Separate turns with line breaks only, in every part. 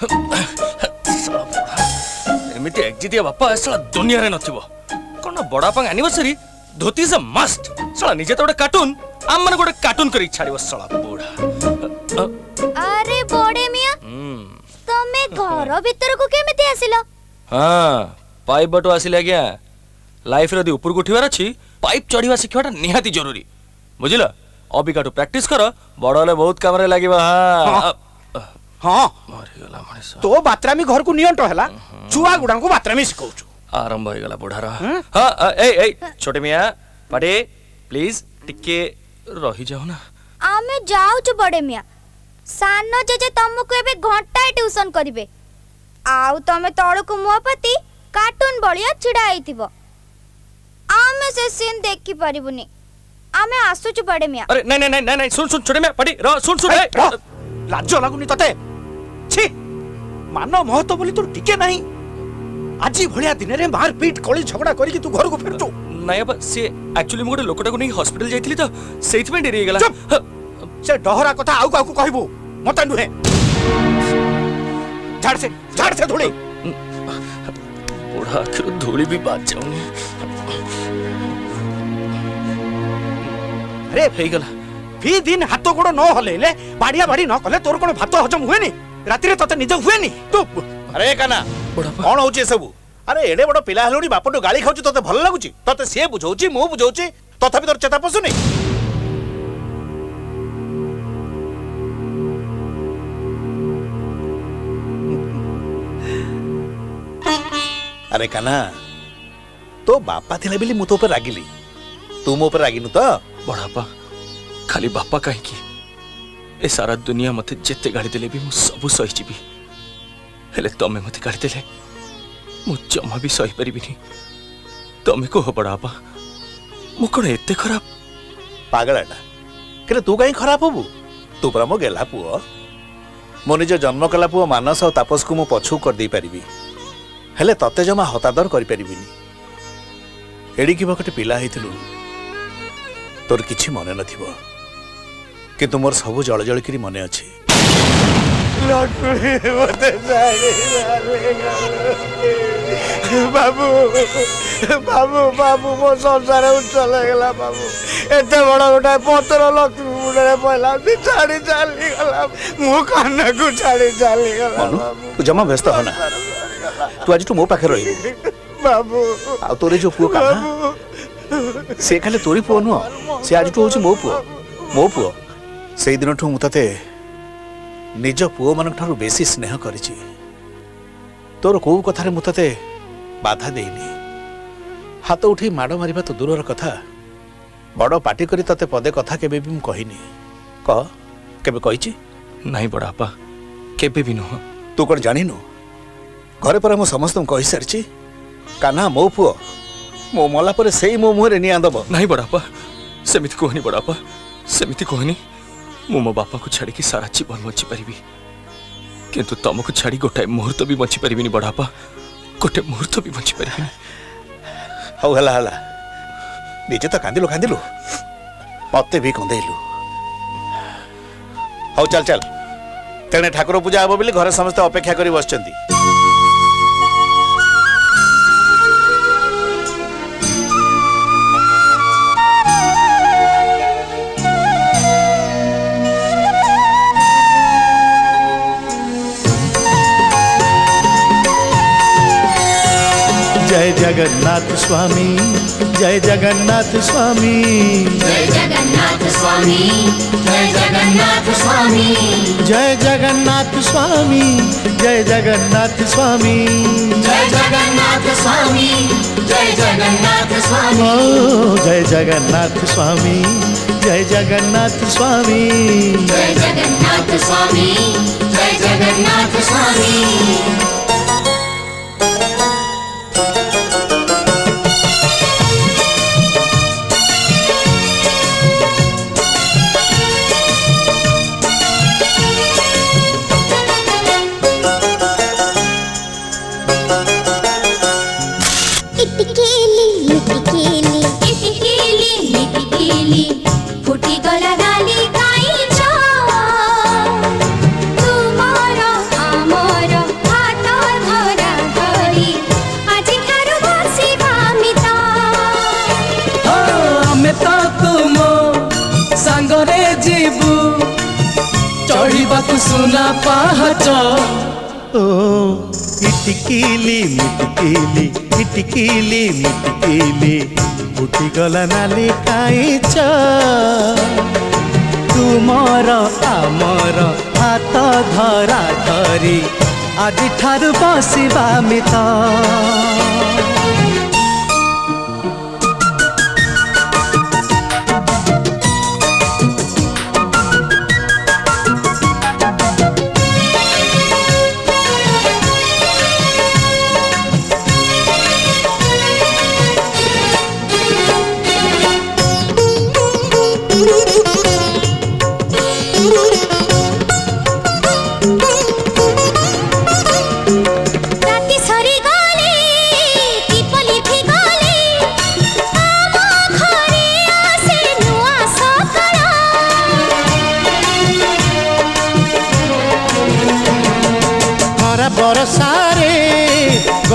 ଏମିତି ଏକ୍ଜିଟିଆ ବାପା ଶଳା ଦୁନିଆରେ ନଥିବ କ'ଣ ବଡ଼ବାପାଙ୍କ ଆନିଭର୍ସରୀ ଧୋତି ଇଜ୍ ଅ ମଷ୍ଟ ଶଳା ନିଜେ ତ ଗୋଟେ କାର୍ଟୁନ ଆମମାନେ ଗୋଟେ କାର୍ଟୁନ କରିକି ଛାଡ଼ିବ ଶଳା ବୁଢ଼ା
ଆରେ ବଡ଼େ ମିଆ ତମେ ଘର ଭିତରକୁ କେମିତି ଆସିଲ
ହଁ ପାଇପ୍ ବାଟୁ ଆସିଲେ ଆଜ୍ଞା ଲାଇଫରେ ଯଦି ଉପରକୁ ଉଠିବାର ଅଛି ପାଇପ୍ ଚଢ଼ିବା ଶିଖିବାଟା ନିହାତି ଜରୁରୀ ବୁଝିଲ ଅବିକାଠୁ ପ୍ରାକ୍ଟିସ୍ କର ବଡ଼ ହେଲେ ବହୁତ କାମରେ ଲାଗିବ ହଁ
हाँ तो बात्रामी घर को नियंत्रण हला
छुआ
गुड़ा को बात्रामी सिखाऊ
आरंभ हो गला बुढ़ार हम्म। हाँ ए ए छोटे मिया पाटे प्लीज टिके रही जाओ ना
आमे जाऊ छु बड़े मिया जे जेजे को एबे घंटा ट्यूशन करिवे आउ तमे तळ को मुआ पति कार्टून बळिया छिड़ा आइथिबो आमे से सीन देखि परिबुनी आमे आसु छु बड़े मिया
अरे नहीं नहीं नहीं नहीं सुन सुन छोटे मिया पड़ी रो सुन सुन
लाज लागुनी तते ଅଛି ମାନ ମହତ ବୋଲି ତୋର ଟିକେ ନାହିଁ ଆଜି ଭଳିଆ ଦିନରେ ମାରପିଟ କଳି ଝଗଡ଼ା କରିକି ତୁ ଘରକୁ ଫେରୁଛୁ
ନାଇଁ ବାବା ସେ ଆକ୍ଚୁଆଲି ମୁଁ ଗୋଟେ ଲୋକଟାକୁ ନେଇ ହସ୍ପିଟାଲ ଯାଇଥିଲି ତ ସେଇଥିପାଇଁ ଡେରି ହେଇଗଲା
ସେ ଡହରା କଥା ଆଉ କାହାକୁ କହିବୁ ମତେ ନୁହେଁ ଛାଡ ସେ ଛାଡ ସେ ଧୂଳି
ବୁଢା ଆଖିରୁ ଧୂଳି ବି ବାଦ ଯାଉନି
ଆରେ ହେଇଗଲା ଫି ଦିନ ହାତ ଗୋଡ଼ ନ ହଲେଇଲେ ବାଡ଼ିଆ ବାଡ଼ି ନ କଲେ ତୋର କ'ଣ ଭାତ ହଜମ ହୁଏନି ରାତିରେ ତତେ ନିଦ ହୁଏନି ତୁ
ଆରେ କାନା
କଣ
ହଉଛି ଏସବୁ ଆରେ ଏଡ଼େ ବଡ଼ ପିଲା ହେଲୁଣି ବାପଠୁ ଗାଳି ଖାଉଛି ତତେ ଭଲ ଲାଗୁଛି ତତେ ସିଏ ବୁଝଉଛି ମୁଁ ବୁଝଉଛି ତଥାପି ତୋର ଚେତା ପଶୁନି ଆରେ କାନା ତୋ ବାପା ଥିଲେ ବୋଲି ମୁଁ ତୋ ଉପରେ ରାଗିଲି ତୁ ମୋ ଉପରେ ରାଗିନୁ ତ
ବଡ଼ବାପା ଖାଲି ବାପା କାହିଁକି ए सारा दुनिया मते जेते गाड़ी देले भी मु सब सही जीवी हेले तमे मते गाड़ी देले मु जम्मा भी सही परिबिनी तमे को हो बड़ा बा मु कोन एते खराब
पागलाटा केरे तू काई खराब होबू तू परा मो गेला पुओ मो निज जन्म कला पुओ मानस और तापस को मु पछु कर देई परिबी हेले तते जमा हतादर करि परिबिनी एड़ी कि बकटे पिला हेतिलु तोर किछि मने नथिबो কিন্তু মোর সবু জল জল জলকি মনে আছে
বাবু বাবু বাবু মো সংসার উচ্চল হয়ে বাবু এত বড় গোটা পত্র লক্ষ্মী মুন্ডে পয়লা ছাড়ি চালি চালিগলা মো কান্নাকু ছাড়ি চালি চালিগলা
বাবু জমা ব্যস্ত হ না তু আজ মো পাখে রহিবু
বাবু
আউ তোরে যে পুয়া কানা সে খালি তোরি পুয়া নুহ সে আজ হচ্ছে মো পুয়া মো পুয়া ସେଇଦିନଠୁ ମୁଁ ତତେ ନିଜ ପୁଅମାନଙ୍କଠାରୁ ବେଶୀ ସ୍ନେହ କରିଛି ତୋର କେଉଁ କଥାରେ ମୁଁ ତତେ ବାଧା ଦେଇନି ହାତ ଉଠେଇ ମାଡ଼ ମାରିବା ତ ଦୂରର କଥା ବଡ଼ ପାଟି କରି ତତେ ପଦେ କଥା କେବେ ବି ମୁଁ କହିନି କହ କେବେ କହିଛି
ନାହିଁ ବଡ଼ ବାପା କେବେ ବି ନୁହଁ
ତୁ କ'ଣ ଜାଣିନୁ ଘରେ ପରା ମୁଁ ସମସ୍ତଙ୍କୁ କହିସାରିଛି କାହ୍ନା ମୋ ପୁଅ ମୋ ମଲା ପରେ ସେଇ ମୋ ମୁହଁରେ ନିଆଁ ଦେବ
ନାହିଁ ବଡ଼ ବାପା ସେମିତି କୁହନି ବଡ଼ ବାପା ସେମିତି କୁହନି मो बापा को छाड़ी सारा जीवन बची पारि तुम तुमको छाड़ी गोटाए मुहूर्त भी बची बचीपरि बड़ापा गोटे मुहूर्त भी बचीपर
हालाजे तो कदिलु कदिलु मत भी कंदेलु हाउ चल चल तेणे ठाकुर पूजा हे बोली घर समस्त अपेक्षा कर बस चंदी।
जगन्नाथ स्वामी जय जगन्नाथ स्वामी जय जगन्नाथ स्वामी
जय जगन्नाथ स्वामी
जय जगन्नाथ स्वामी जय जगन्नाथ स्वामी जय
जगन्नाथ स्वामी जय
जगन्नाथ
स्वामी जय जगन्नाथ स्वामी जय जगन्नाथ स्वामी जय जगन्नाथ स्वामी
जय जगन्नाथ स्वामी
सुना पहाट
ओ किटकिली मिटीले किटकिली मिटीले किटकिली मिटीले घुटी गला नली काइ छ तिम्रो अमर हात धरा धरी आदि थार पास बामे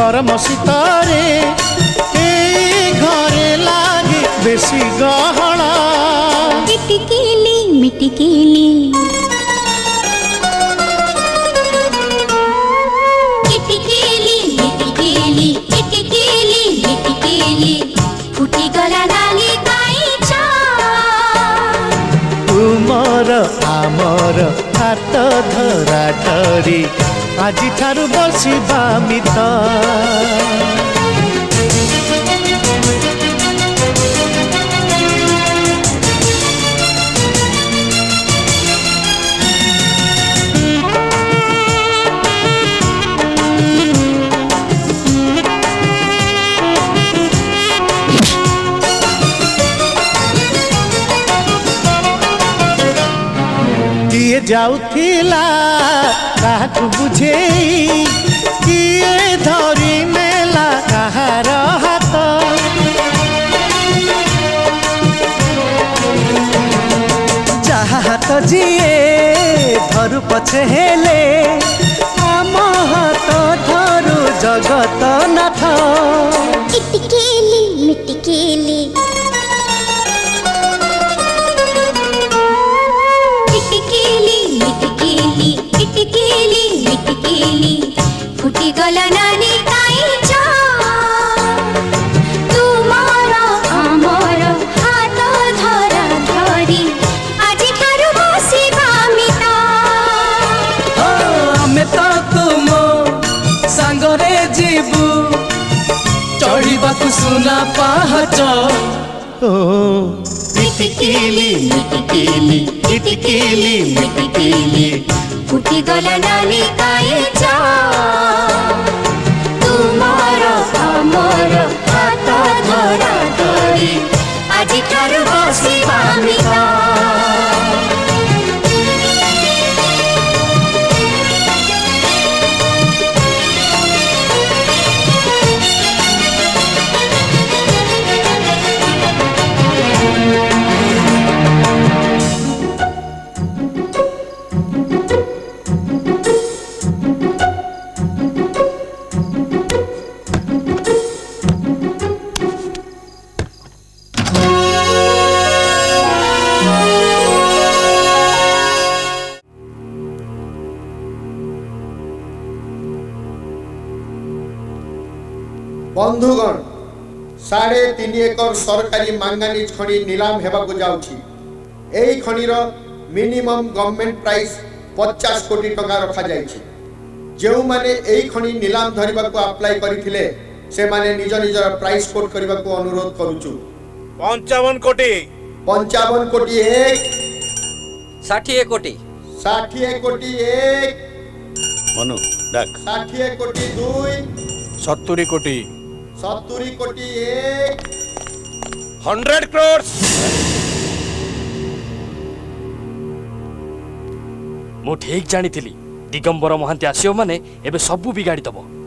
কর্ম শীতরে এই ঘরে লাগে বেশি গহলা
মিটিকিলি মিটিকিলি
আমার হাত ধরা ধরি আজি ঠারু বসিবা মিত যাওথিলা କାହାକୁ ବୁଝେଇ କିଏ ଧରି ନେଲା କାହାର ହାତ ଯାହା ହାତ ଯିଏ ଧରୁ ପଛେ ହେଲେ ଆମ ହାତ ଧରୁ ଜଗତନାଥ
सुना पहचो
ओ मिटकेली मिटकेली मिटकेली
ସାଢ଼େ ତିନି ଏକର ସରକାରୀ ମାଙ୍ଗାନି ଖଣି ନିଲାମ ହେବାକୁ ଯାଉଛି ଏହି ଖଣିର ମିନିମମ୍ ଗଭର୍ଣ୍ଣମେଣ୍ଟ ପ୍ରାଇସ୍ ପଚାଶ କୋଟି ଟଙ୍କା ରଖାଯାଇଛି ଯେଉଁମାନେ ଏହି ଖଣି ନିଲାମ ଧରିବାକୁ ଆପ୍ଲାଏ କରିଥିଲେ ସେମାନେ ନିଜ ନିଜର ପ୍ରାଇସ୍ କୋଟ୍ କରିବାକୁ ଅନୁରୋଧ କରୁଛୁ
ପଞ୍ଚାବନ କୋଟି
ପଞ୍ଚାବନ କୋଟି ଏକ
ଷାଠିଏ କୋଟି
ষাঠিয়ে কোটি এক
মনু ডাক
ষাঠিয়ে কোটি দুই
সত্তরি কোটি
सत्तूरी कोटी एक हंड्रेड क्रोर्स
मुठ ठीक जानी थी दिगंबर महांती आसो मैंने सबू बिगाड़ दब